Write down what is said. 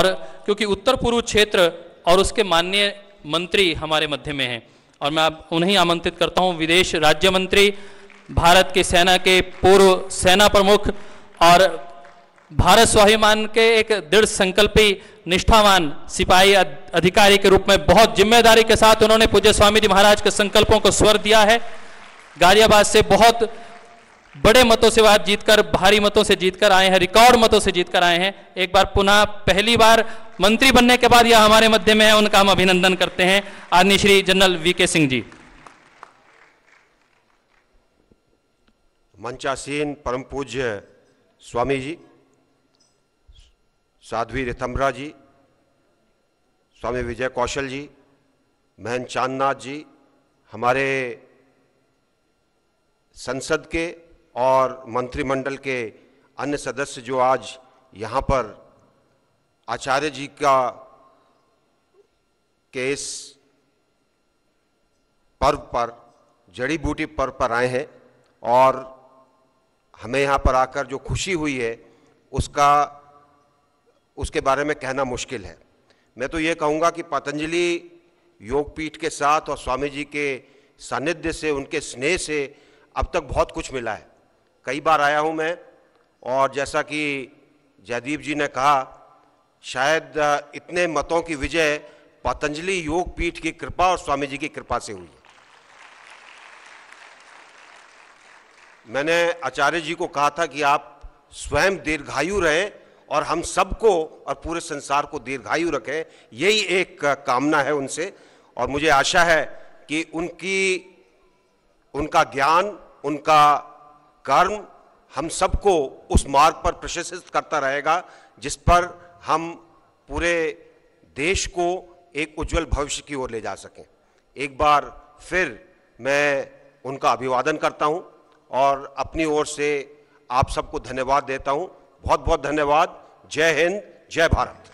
और क्योंकि उत्तर पूर्व क्षेत्र और उसके माननीय मंत्री हमारे मध्य में हैं। और मैं अब उन्हें आमंत्रित करता हूँ, विदेश राज्य मंत्री, भारत की सेना के पूर्व सेना प्रमुख और भारत स्वाभिमान के एक दृढ़ संकल्पी, निष्ठावान सिपाही अधिकारी के रूप में बहुत ज़िम्मेदारी के साथ उन्होंने पूज्य स्वामी जी महाराज के संकल्पों को स्वर दिया है। गाजियाबाद से बहुत बड़े मतों से वह जीतकर, भारी मतों से जीतकर आए हैं, रिकॉर्ड मतों से जीतकर आए हैं। एक बार पुनः पहली बार मंत्री बनने के बाद यह हमारे मध्य में है, उनका हम अभिनंदन करते हैं। आदरणीय श्री जनरल वी के सिंह जी। मंचासीन परम पूज्य स्वामी जी, साध्वी रिथम्बरा जी, स्वामी विजय कौशल जी महन चांदनाथ जी, हमारे संसद के और मंत्रिमंडल के अन्य सदस्य जो आज यहाँ पर आचार्य जी का के इस पर्व पर, जड़ी बूटी पर्व पर आए हैं और हमें यहाँ पर आकर जो खुशी हुई है, उसका, उसके बारे में कहना मुश्किल है। मैं तो ये कहूँगा कि पतंजलि योगपीठ के साथ और स्वामी जी के सानिध्य से, उनके स्नेह से अब तक बहुत कुछ मिला है। कई बार आया हूँ मैं, और जैसा कि जयदीप जी ने कहा, शायद इतने मतों की विजय पतंजलि योग पीठ की कृपा और स्वामी जी की कृपा से हुई मैंने आचार्य जी को कहा था कि आप स्वयं दीर्घायु रहें और हम सबको और पूरे संसार को दीर्घायु रखें, यही एक कामना है उनसे। और मुझे आशा है कि उनकी, उनका ज्ञान, उनका कर्म हम सबको उस मार्ग पर प्रशंसित करता रहेगा, जिस पर हम पूरे देश को एक उज्जवल भविष्य की ओर ले जा सकें। एक बार फिर मैं उनका अभिवादन करता हूँ और अपनी ओर से आप सबको धन्यवाद देता हूँ। बहुत बहुत धन्यवाद। जय हिंद, जय भारत।